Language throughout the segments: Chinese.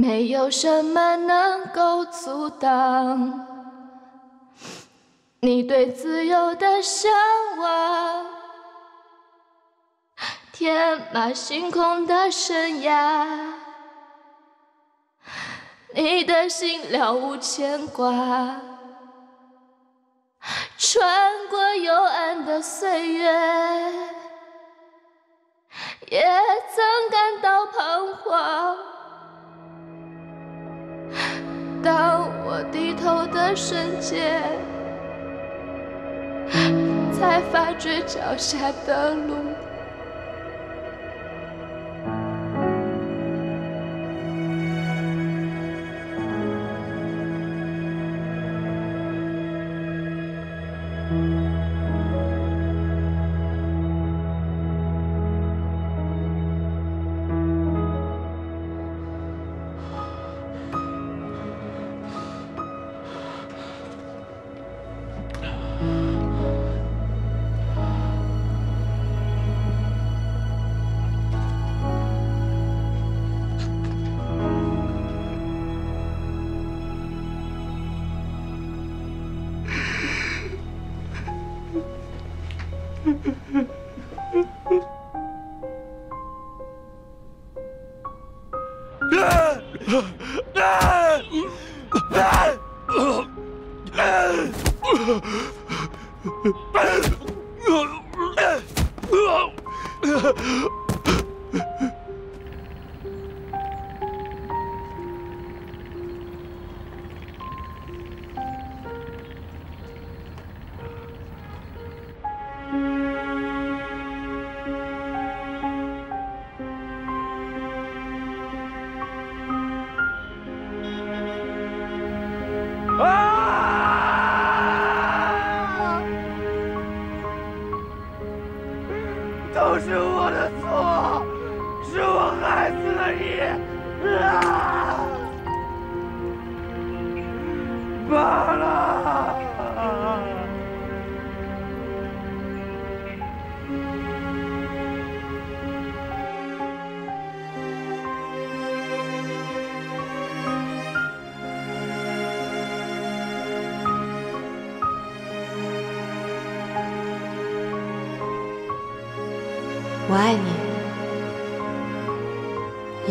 没有什么能够阻挡你对自由的向往，天马行空的生涯，你的心了无牵挂，穿过幽暗的岁月，也曾感到彷徨。当我低头的瞬间，才发觉脚下的路。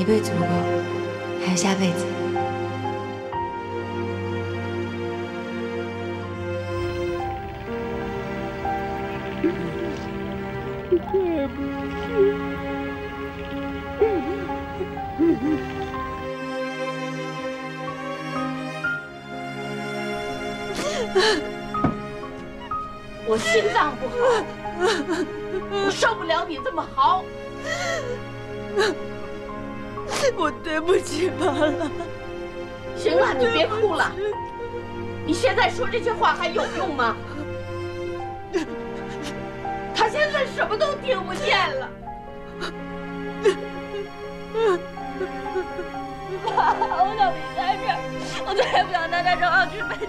辈子不够，还有下辈子。我心脏不好。我受不了你这么嚎，我对不起妈了。行了，你别哭了。你现在说这些话还有用吗？他现在什么都听不见了。爸，我想离开这儿，我再也不想待在这，我要去北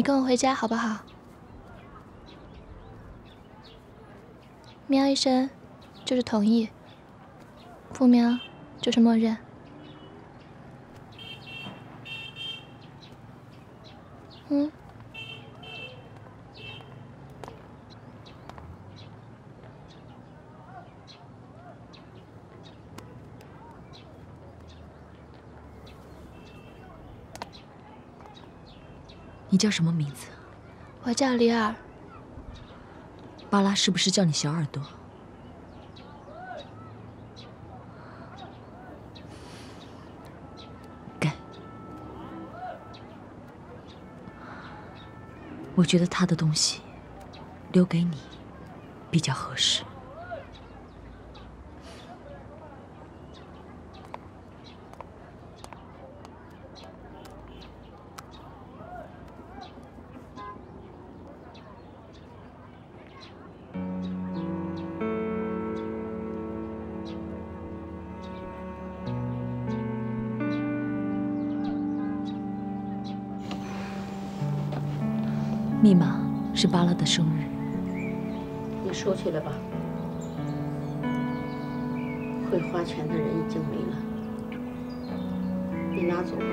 你跟我回家好不好？喵一声就是同意，不喵就是默认。嗯。你叫什么名字？我叫李尔。巴拉是不是叫你小耳朵？给。我觉得他的东西留给你比较合适。的生日，你收起来吧。会花钱的人已经没了，你拿走吧。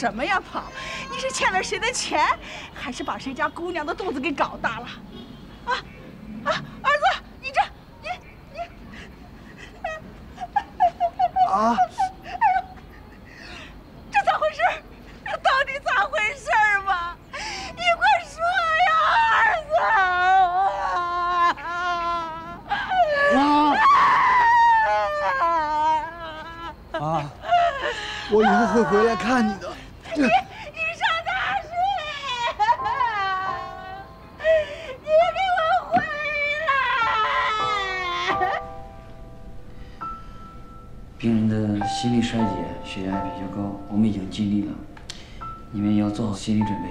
什么呀跑？你是欠了谁的钱，还是把谁家姑娘的肚子给搞大了？啊啊！儿子，你这你你啊！哎呦，这咋回事？这到底咋回事嘛？你快说呀，儿子！啊！啊！我以后会回来看你的。你你上哪去？你给我回来！病人的心力衰竭，血压比较高，我们已经尽力了，你们要做好心理准备。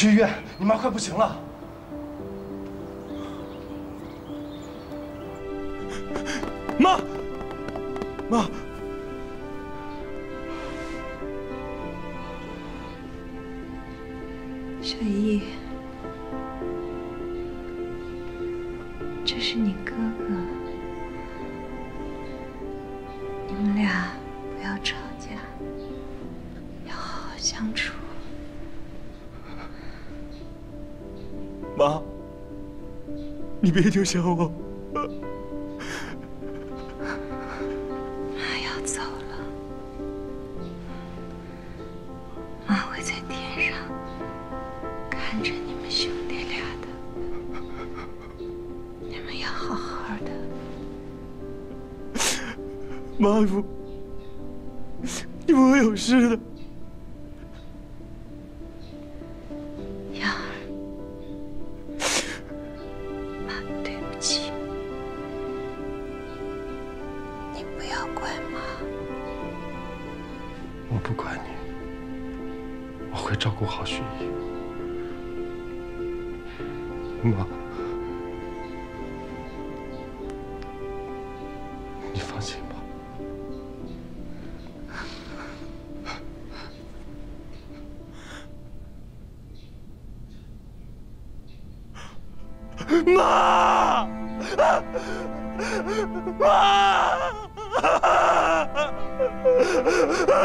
去医院，你妈快不行了。妈，妈，小姨，这是你哥哥，你别丢下我。妈，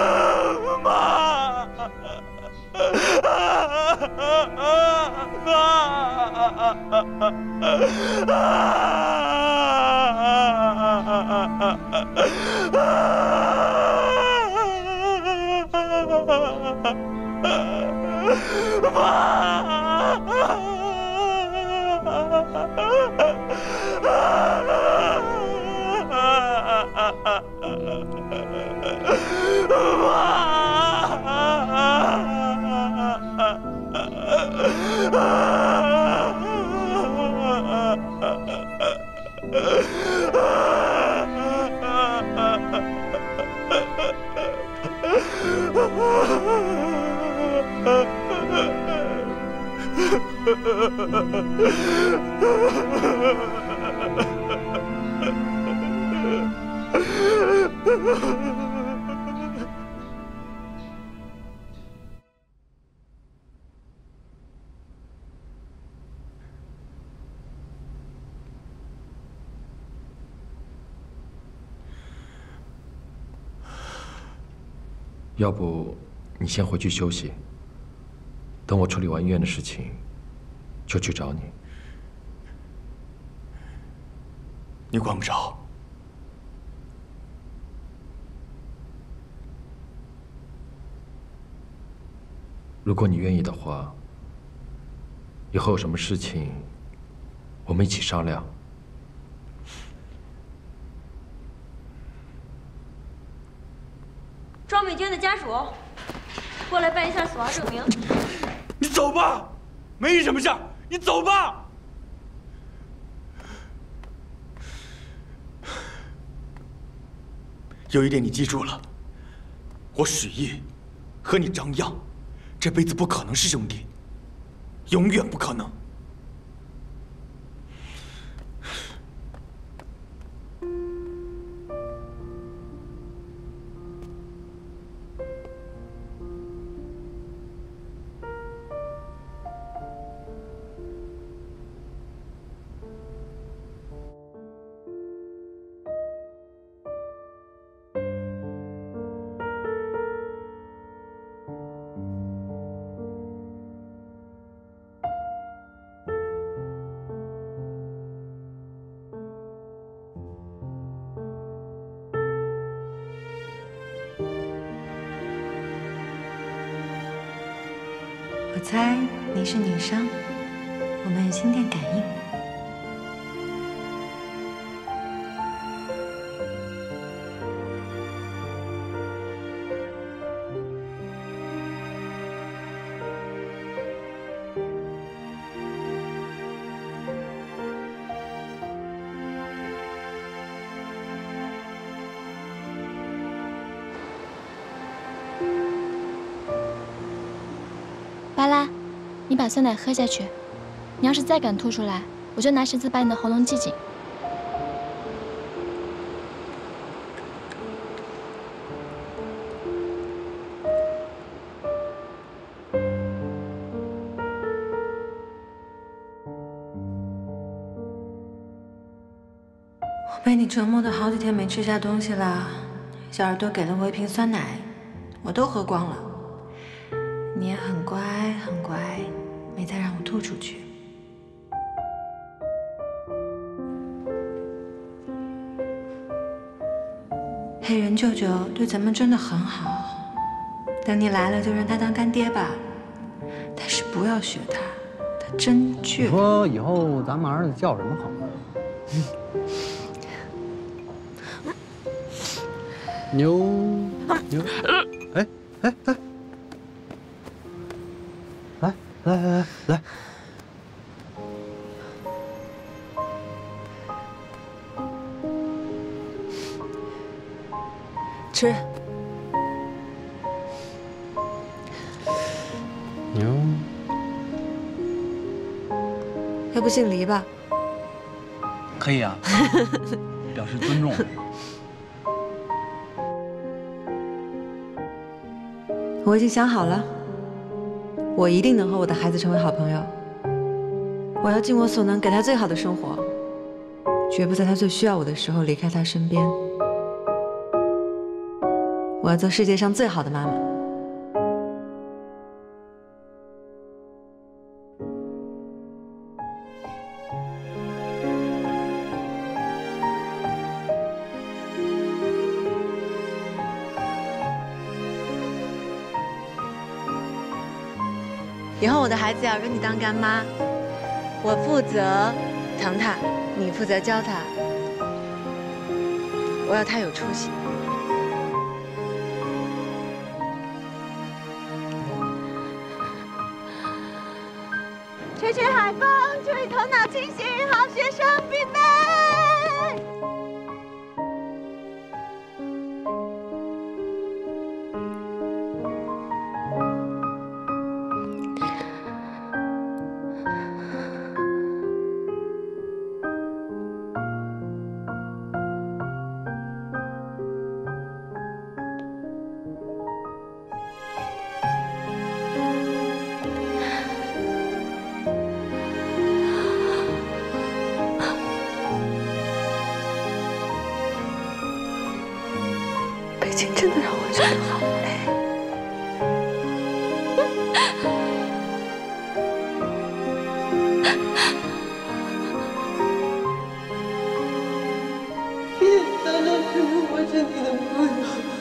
妈妈妈妈，要不你先回去休息，等我处理完医院的事情，就去找你。你管不着。如果你愿意的话，以后有什么事情，我们一起商量。庄美娟的家属，过来办一下死亡证明。你走吧，没什么事儿，你走吧。有一点你记住了，我许毅和你张漾，这辈子不可能是兄弟，永远不可能。猜你是女生，我们有心电感应。把酸奶喝下去。你要是再敢吐出来，我就拿绳子把你的喉咙系紧。我被你折磨的好几天没吃下东西了。小耳朵给了我一瓶酸奶，我都喝光了。你也很乖很乖，没再让我吐出去。黑人舅舅对咱们真的很好，等你来了就认他当干爹吧。但是不要学他，他真倔你。说以后咱们儿子叫什么好？牛牛，哎哎哎，姓黎吧？可以啊，表示尊重。我已经想好了，我一定能和我的孩子成为好朋友。我要尽我所能给他最好的生活，绝不在他最需要我的时候离开他身边。我要做世界上最好的妈妈。以后我的孩子要跟你当干妈，我负责疼他，你负责教他。我要他有出息。吹吹海风，吹头脑清醒，好学生预我是你的朋友。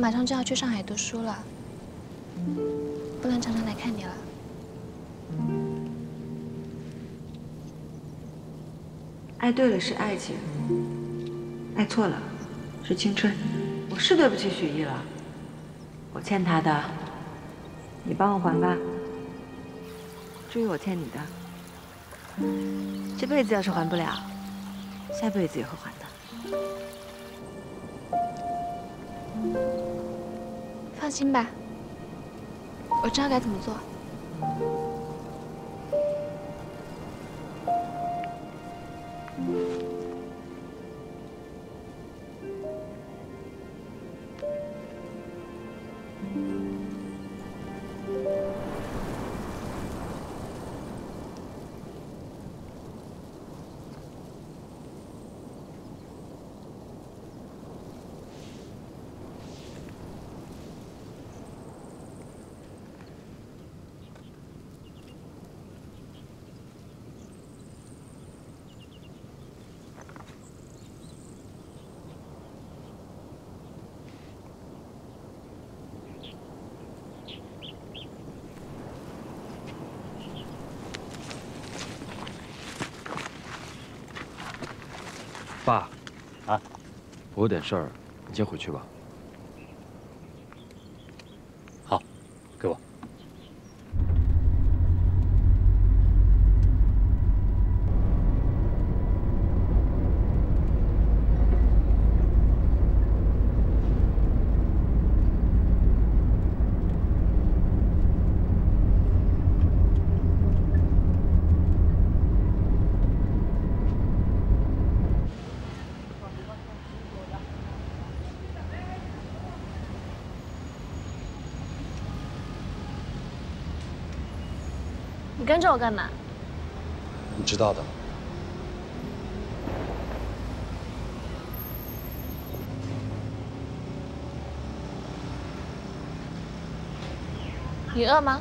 马上就要去上海读书了，不能常常来看你了。爱对了是爱情，爱错了是青春。我是对不起许艺了，我欠他的，你帮我还吧。至于我欠你的，这辈子要是还不了，下辈子也会还放心吧，我知道该怎么做。爸，啊，我有点事儿，你先回去吧。跟着我干嘛？你知道的。你饿吗？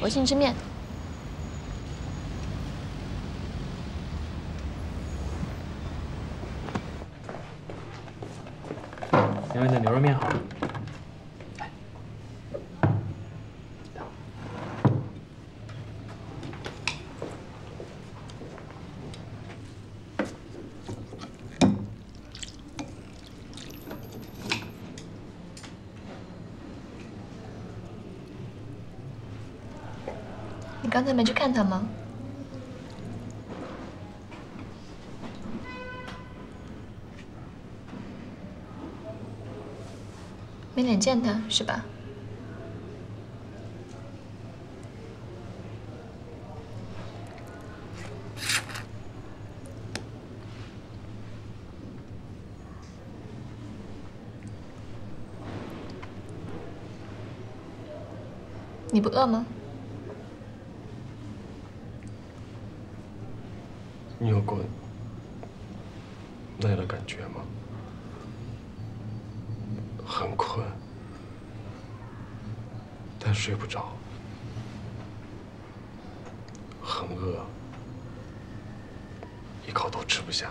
我请你吃面。两位的牛肉面好。没去看他吗？没脸见他是吧？你不饿吗？你有过那样的感觉吗？很困，但睡不着；很饿，一口都吃不下。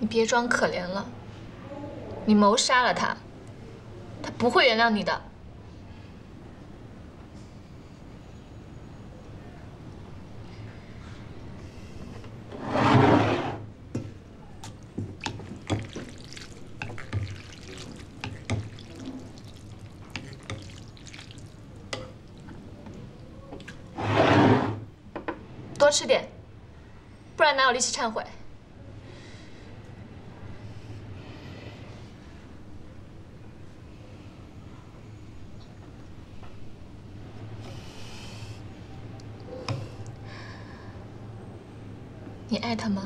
你别装可怜了，你谋杀了他，他不会原谅你的。多吃点，不然哪有力气忏悔？你爱他吗？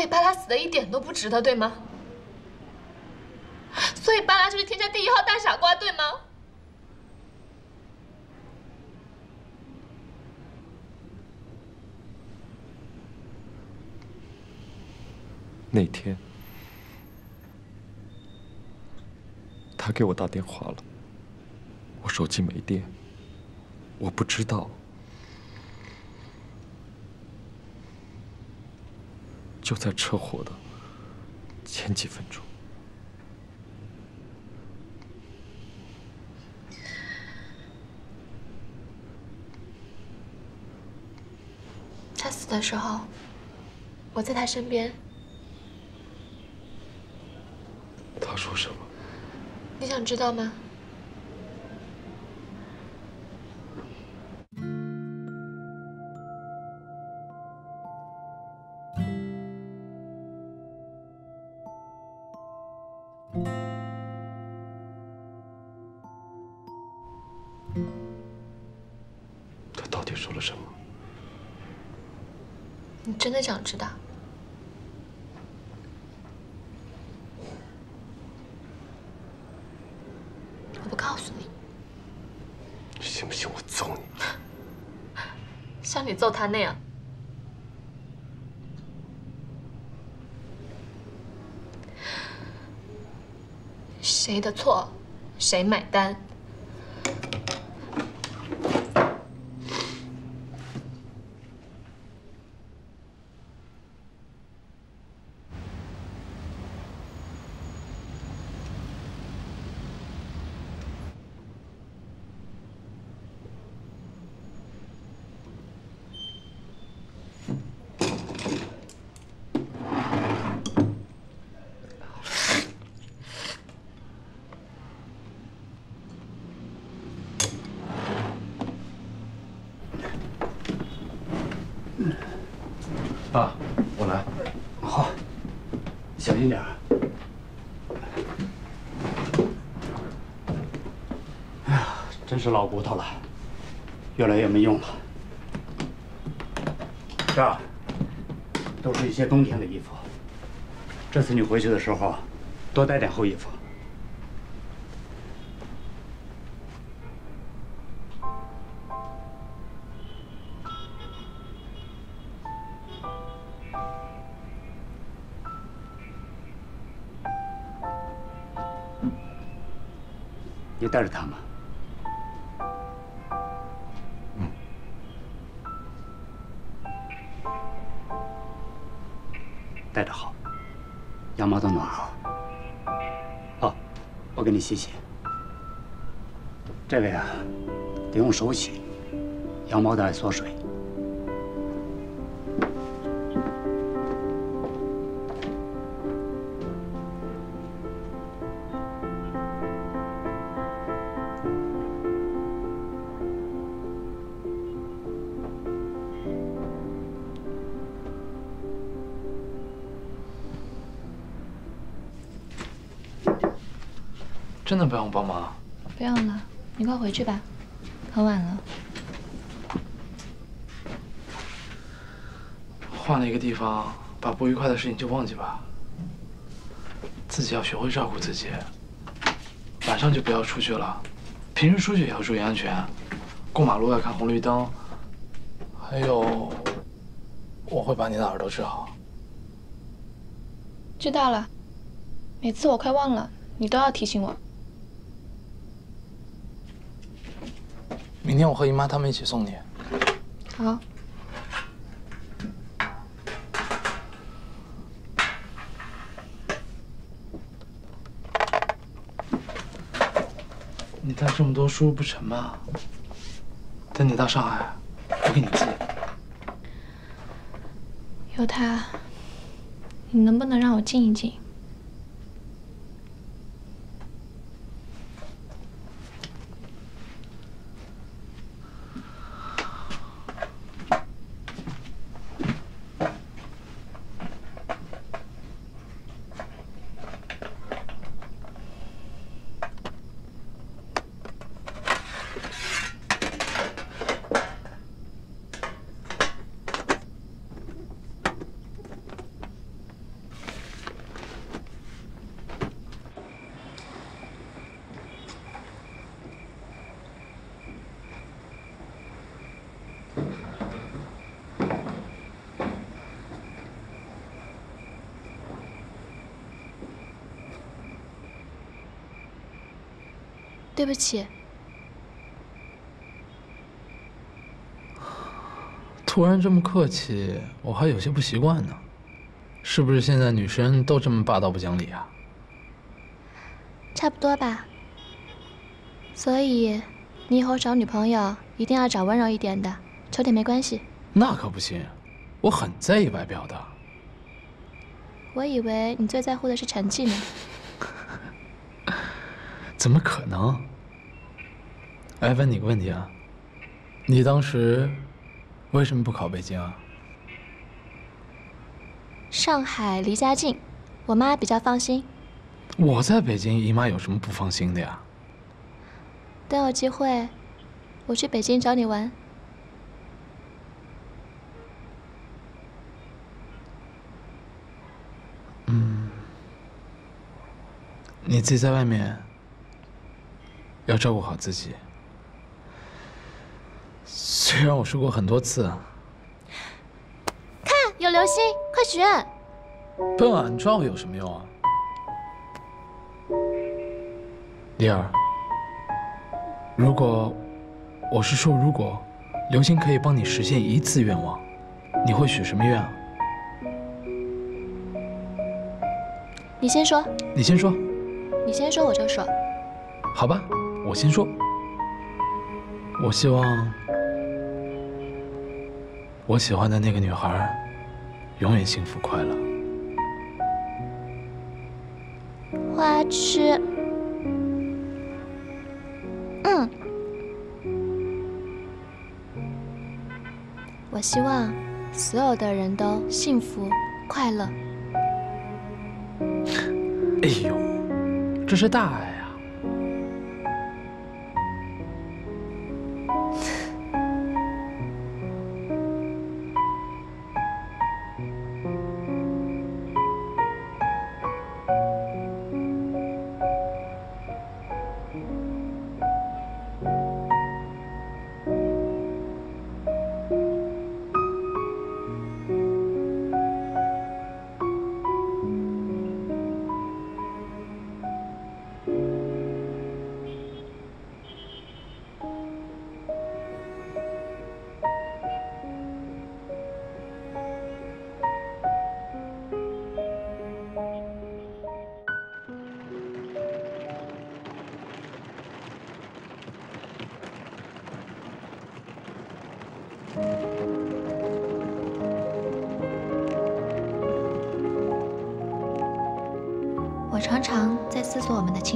所以巴拉死的一点都不值得，对吗？所以巴拉就是天下第一号大傻瓜，对吗？那天，他给我打电话了，我手机没电，我不知道。就在车祸的前几分钟，他死的时候，我在他身边。他说什么？你想知道吗？他到底说了什么？你真的想知道？我不告诉你，信不信我揍你？像你揍他那样。谁的错，谁买单？是老骨头了，越来越没用了。这都是一些冬天的衣服，这次你回去的时候多带点厚衣服。你带着它吗？你洗洗。这个啊，得用手洗，羊毛的缩水。真的不用帮忙？不用了，你快回去吧，很晚了。换了一个地方，把不愉快的事情就忘记吧。自己要学会照顾自己。晚上就不要出去了，平时出去也要注意安全，过马路要看红绿灯。还有，我会把你的耳朵治好。知道了，每次我快忘了，你都要提醒我。明天我和姨妈他们一起送你。好。你带这么多书不沉吗？等你到上海，我给你寄。有他，你能不能让我静一静？对不起。突然这么客气，我还有些不习惯呢。是不是现在女生都这么霸道不讲理啊？差不多吧。所以，你以后找女朋友一定要找温柔一点的，丑点没关系。那可不行，我很在意外表的。我以为你最在乎的是成绩呢。怎么可能？哎，问你个问题啊，你当时为什么不考北京啊？上海离家近，我妈比较放心。我在北京，姨妈有什么不放心的呀？等有机会，我去北京找你玩。嗯，你自己在外面要照顾好自己。虽然我说过很多次，看有流星，快许愿！笨啊，你知道我有什么用啊？丽儿，如果我是说如果流星可以帮你实现一次愿望，你会许什么愿啊？你先说。你先说。你先说，我就说。好吧，我先说。我希望。我喜欢的那个女孩，永远幸福快乐。花痴。嗯。我希望所有的人都幸福快乐。哎呦，这是大爱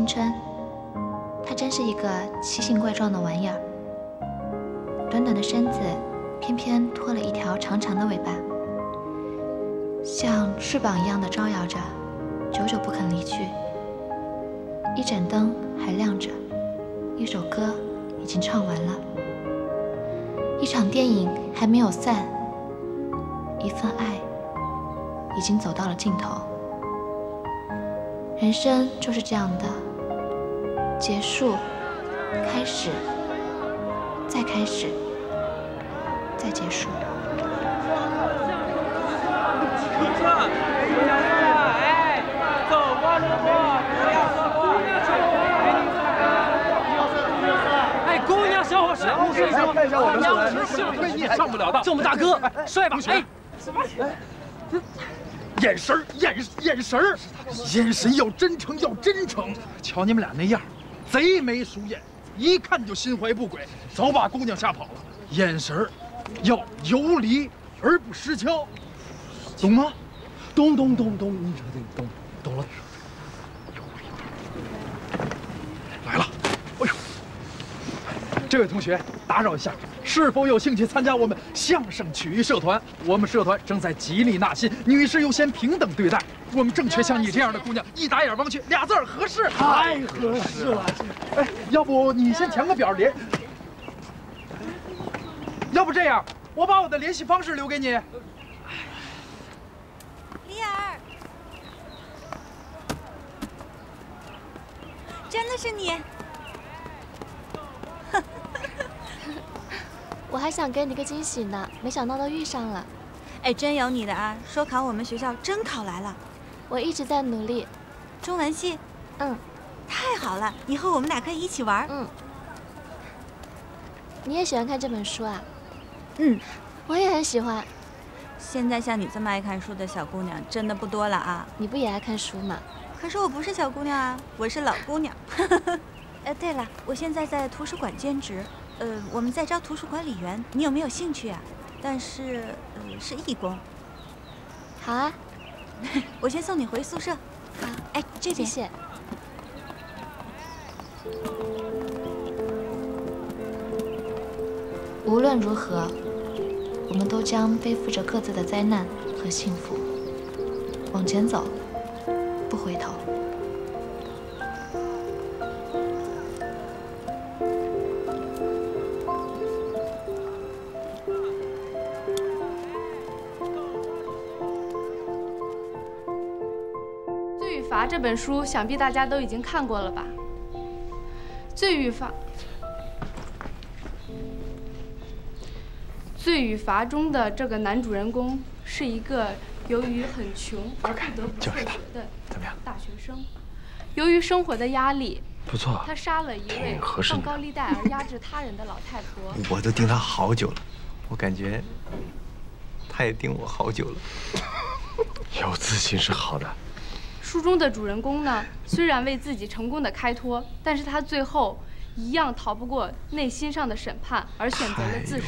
青春，它真是一个奇形怪状的玩意儿。短短的身子，偏偏拖了一条长长的尾巴，像翅膀一样的招摇着，久久不肯离去。一盏灯还亮着，一首歌已经唱完了，一场电影还没有散，一份爱已经走到了尽头。人生就是这样的，结束，开始，再开始，再结束。哎，姑娘小伙子，看一下我们娘子幸亏你也上不了当，这么大哥，帅吧？哎，什么？眼神儿，眼眼神儿，眼神要真诚，要真诚。瞧你们俩那样，贼眉鼠眼，一看就心怀不轨，早把姑娘吓跑了。眼神要游离而不失焦，懂吗？懂懂懂懂，你说的懂懂了。来了，哎呦，这位同学，打扰一下，是否有兴趣参加我们相声曲艺社团？我们社团正在极力纳新，女士优先平等对待。我们正缺像你这样的姑娘，一打眼望去，俩字儿合适，太合适了。哎，要不你先填个表联，要不这样，我把我的联系方式留给你。李尔，真的是你？我还想给你个惊喜呢，没想到都遇上了。哎，真有你的啊！说考我们学校真考来了，我一直在努力。中文系？嗯。太好了，以后我们俩可以一起玩。嗯。你也喜欢看这本书啊？嗯，我也很喜欢。现在像你这么爱看书的小姑娘真的不多了啊！你不也爱看书吗？可是我不是小姑娘啊，我是老姑娘。呃，对了，我现在在图书馆兼职，呃，我们在招图书管理员，你有没有兴趣啊？但是，呃，是义工。好啊，我先送你回宿舍。好，哎，这边。谢谢。无论如何，我们都将背负着各自的灾难和幸福，往前走，不回头。《这本书，想必大家都已经看过了吧？《罪与罚》《罪与罚》中的这个男主人公是一个由于很穷而不得不辍学的大学生。由于生活的压力，不错，他杀了一位放高利贷而压制他人的老太婆。我都盯他好久了，我感觉他也盯我好久了。有自信是好的。书中的主人公呢，虽然为自己成功的开脱，但是他最后一样逃不过内心上的审判，而选择了自首。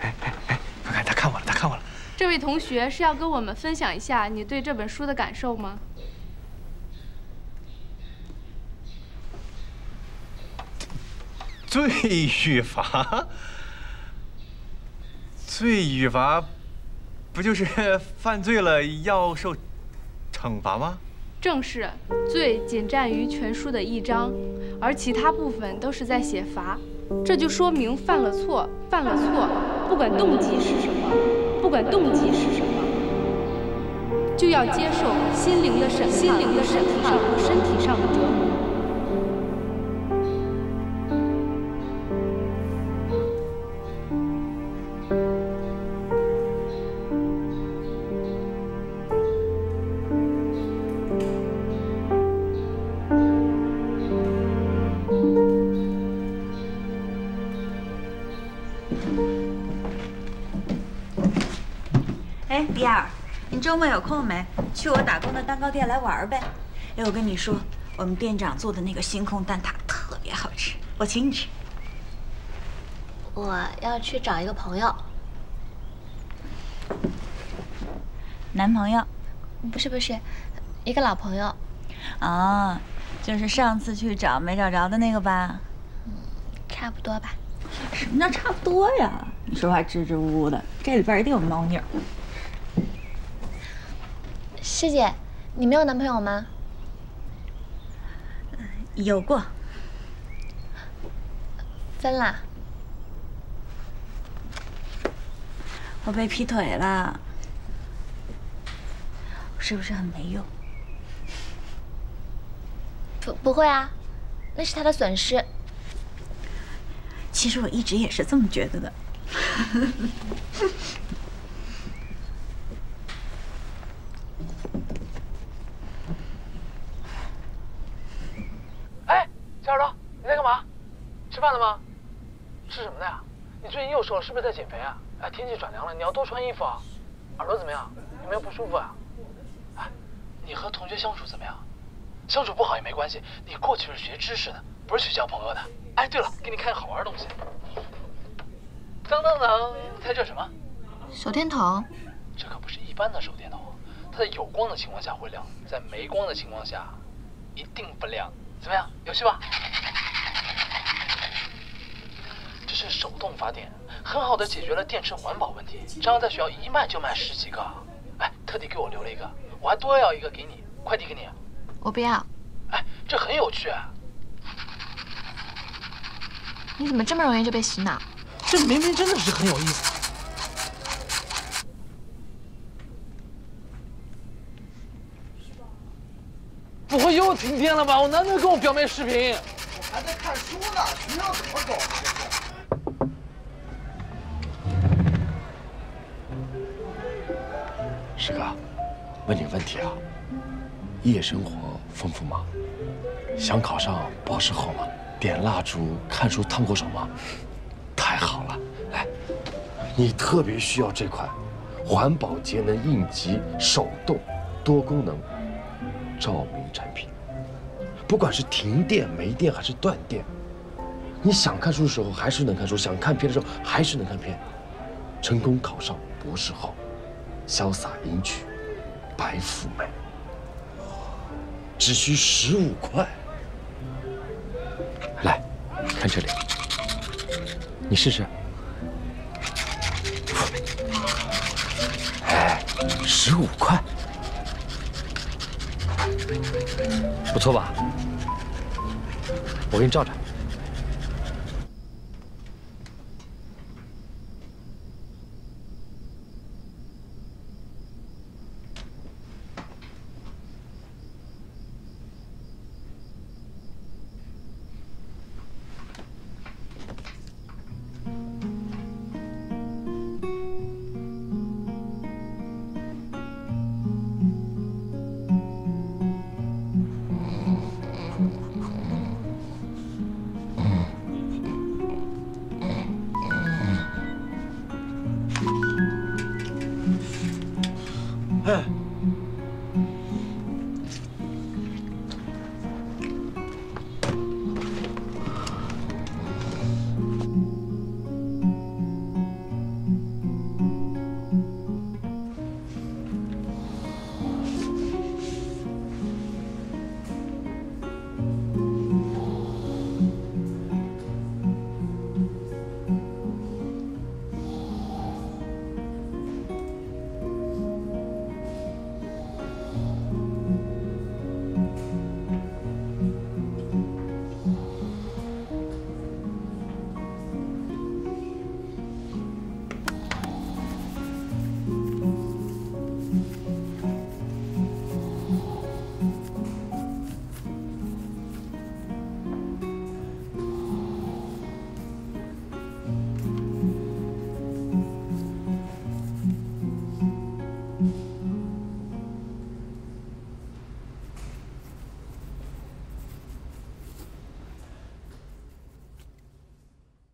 哎哎哎，快看，他看我了，他看我了。这位同学是要跟我们分享一下你对这本书的感受吗？罪与罚，罪与罚，不就是 犯罪了要受惩罚吗？正是，罪仅占于全书的一章，而其他部分都是在写罚。这就说明犯了错，犯了错，不管动机是什么，不管动机是什么，就要接受心灵的审判、心灵的审判和身体上的折磨。哎，李尔，你周末有空没？去我打工的蛋糕店来玩呗。哎，我跟你说，我们店长做的那个星空蛋挞特别好吃，我请你吃。我要去找一个朋友。男朋友？不是不是，一个老朋友。啊，就是上次去找没找着的那个吧？差不多吧。什么叫差不多呀？你说话支支吾吾的，这里边一定有猫腻儿。师姐，你没有男朋友吗？有过。分了。我被劈腿了，是不是很没用？不不会啊，那是他的损失。其实我一直也是这么觉得的。哎，小耳朵，你在干嘛？吃饭了吗？吃什么的呀？你最近又瘦了，是不是在减肥啊？哎，天气转凉了，你要多穿衣服啊。耳朵怎么样？有没有不舒服啊？哎，你和同学相处怎么样？相处不好也没关系，你过去是学知识的，不是去交朋友的。哎，对了，给你看个好玩的东西。当当当，猜这什么？手电筒。这可不是一般的手电筒，它在有光的情况下会亮，在没光的情况下一定不亮。怎么样，有趣吧？这是手动发电，很好的解决了电池环保问题。这样在学校一卖就卖十几个。哎，特地给我留了一个，我还多要一个给你，快递给你。我不要。哎，这很有趣。你怎么这么容易就被洗脑？这明明真的是很有意思。不会又停电了吧？我难得跟我表妹视频。我还在看书呢，学校怎么搞的？师哥，问你个问题啊，夜生活丰富吗？想考上博士后吗？点蜡烛、看书、烫过手吗？太好了！来，你特别需要这款环保节能应急手动多功能照明产品。不管是停电、没电还是断电，你想看书的时候还是能看书，想看片的时候还是能看片。成功考上博士后，潇洒迎娶白富美，只需十五块。来，看这里，你试试。哎，十五块，不错吧？我给你照着。